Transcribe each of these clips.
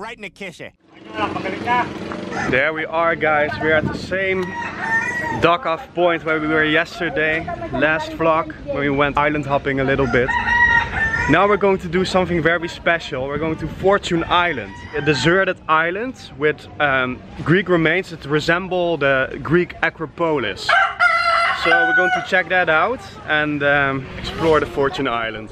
right in the kitchen. There we are guys, we're at the same dock off point where we were yesterday, last vlog, when we went island hopping a little bit. Now we're going to do something very special. We're going to Fortune Island, a deserted island with um, Greek remains that resemble the Greek Acropolis. So we're going to check that out and um, explore the Fortune Island.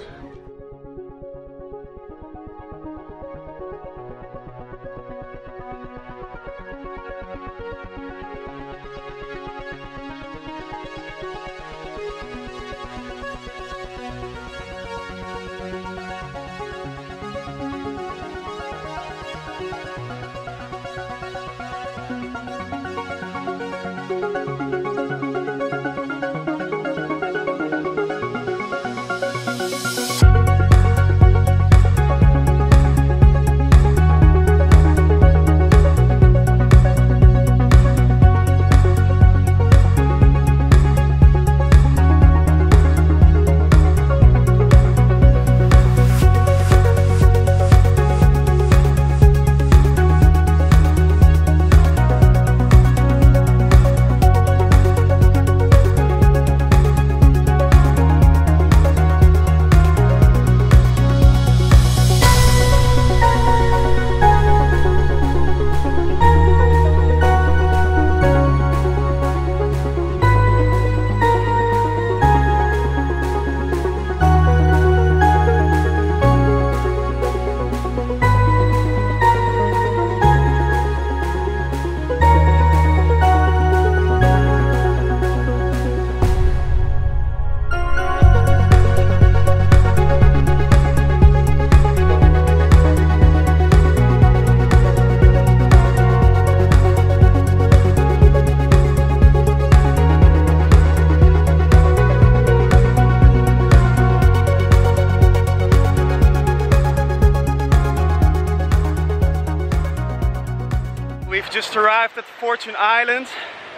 We've just arrived at Fortune Island.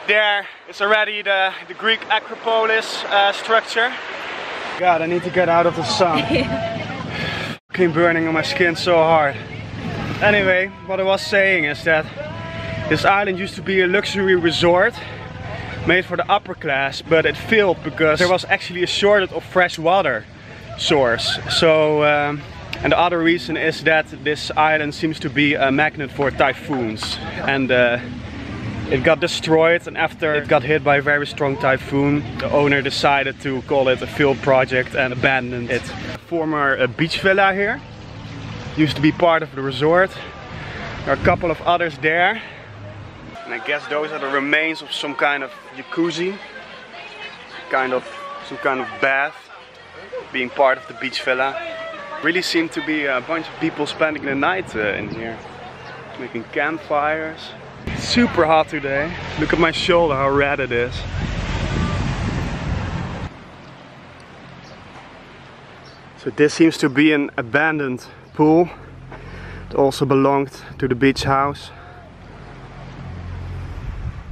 There is already the, the Greek Acropolis uh, structure. God, I need to get out of the sun. Fucking burning on my skin so hard. Anyway, what I was saying is that this island used to be a luxury resort made for the upper class, but it failed because there was actually a shortage of fresh water source. So, um, and the other reason is that this island seems to be a magnet for typhoons. And uh, it got destroyed and after it got hit by a very strong typhoon, the owner decided to call it a failed project and abandoned it. Former uh, beach villa here. Used to be part of the resort. There are a couple of others there. And I guess those are the remains of some kind of jacuzzi. Kind of, some kind of bath. Being part of the beach villa. Really seem to be a bunch of people spending the night uh, in here. Making campfires. Super hot today. Look at my shoulder, how red it is. So this seems to be an abandoned pool. It also belonged to the beach house.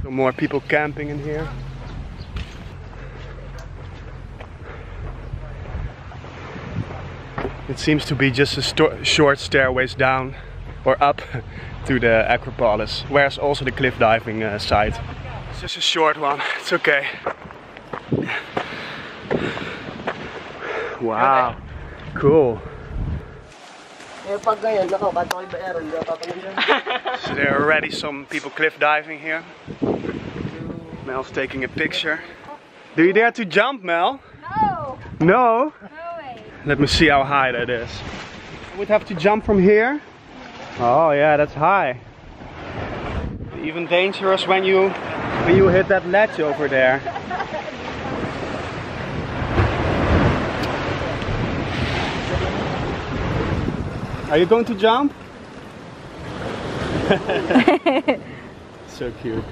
So more people camping in here. It seems to be just a short stairways down or up to the Acropolis. Where's also the cliff diving uh, site. It's just a short one, it's okay. Wow, cool. So there are already some people cliff diving here. Mel's taking a picture. Do you dare to jump, Mel? No! No? No way. Let me see how high that is. We'd have to jump from here. Oh yeah, that's high. Even dangerous when you when you hit that ledge over there. Are you going to jump? so cute.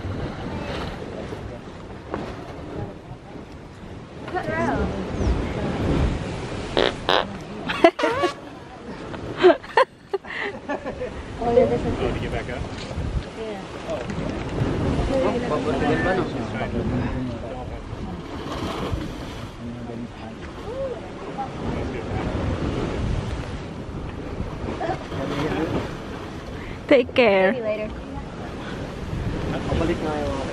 Oh, yeah, this is Want to get back up? Take care. See you later. Pabalik nga yung...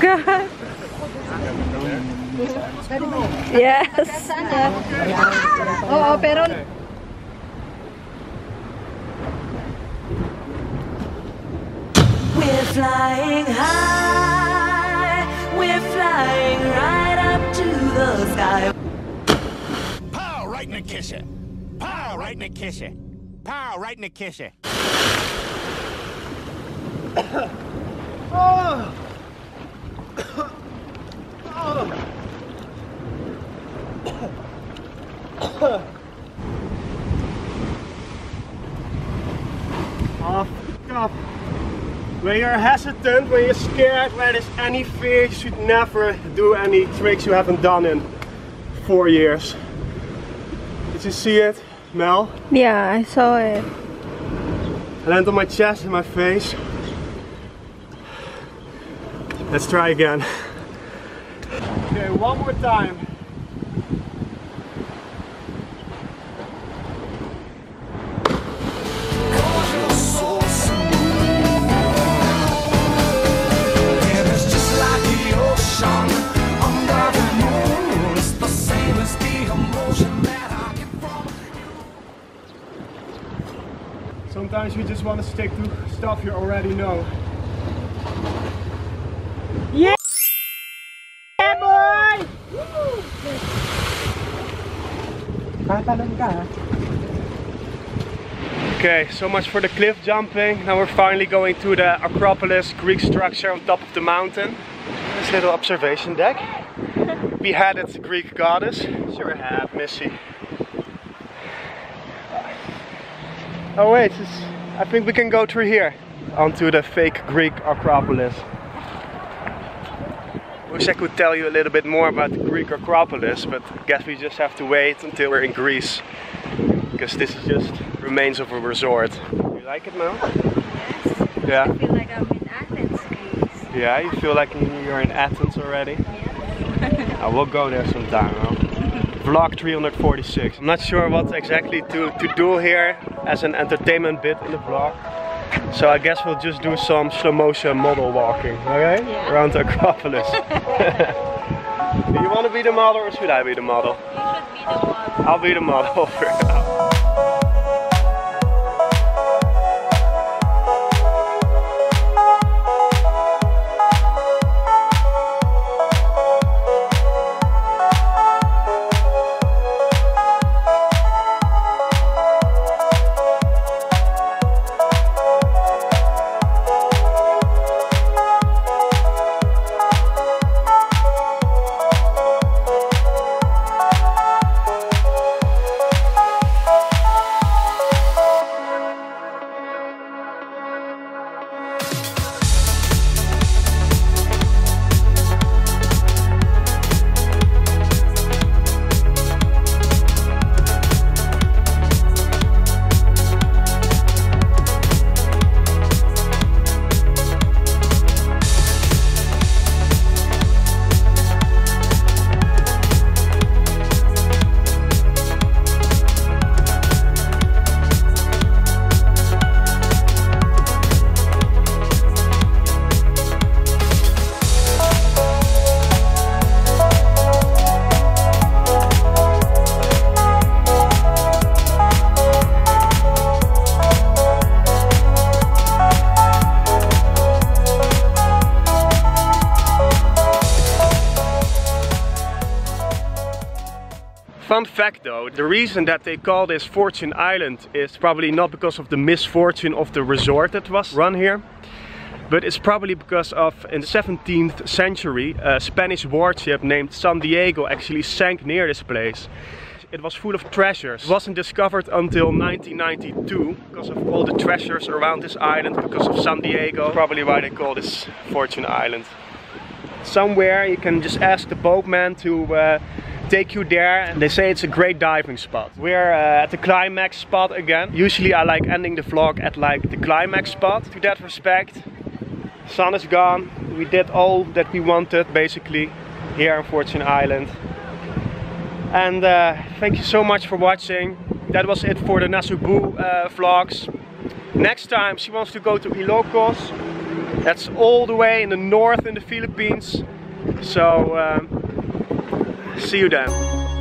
God. Yes. Saan ka? Oo, pero... We're flying high, in the kisser. Pow right in the kisser. Pow right in the kisser. off, off. When you're hesitant, when you're scared, when there's any fear, you should never do any tricks you haven't done in four years. Did you see it, Mel? Yeah, I saw it. I land on my chest and my face. Let's try again. Okay, one more time. Just want to stick to stuff you already know. Yeah, yeah boy! Okay, so much for the cliff jumping. Now we're finally going to the Acropolis Greek structure on top of the mountain. This little observation deck. Beheaded Greek goddess. Sure have, Missy. Oh wait, this- I think we can go through here onto the fake Greek Acropolis. Wish I could tell you a little bit more about the Greek Acropolis, but I guess we just have to wait until we're in Greece. Because this is just remains of a resort. You like it, Mel? Yeah. I feel like I'm in Athens, Greece. Yeah, you feel like you're in Athens already? I will go there sometime. Vlog 346. I'm not sure what exactly to, to do here as an entertainment bit in the vlog. So I guess we'll just do some slow motion model walking, okay? Yeah. Around the Acropolis. do you want to be the model or should I be the model? You should be the one. I'll be the model for now. Fun fact though, the reason that they call this Fortune Island is probably not because of the misfortune of the resort that was run here, but it's probably because of in the 17th century a Spanish warship named San Diego actually sank near this place. It was full of treasures. It wasn't discovered until 1992 because of all the treasures around this island because of San Diego. Probably why they call this Fortune Island. Somewhere you can just ask the boatman to uh, take you there and they say it's a great diving spot. We're uh, at the climax spot again. Usually I like ending the vlog at like the climax spot. To that respect, sun is gone. We did all that we wanted basically here on Fortune Island. And uh, thank you so much for watching. That was it for the Nasugbu uh, vlogs. Next time she wants to go to Ilocos. That's all the way in the north in the Philippines. So um, see you then.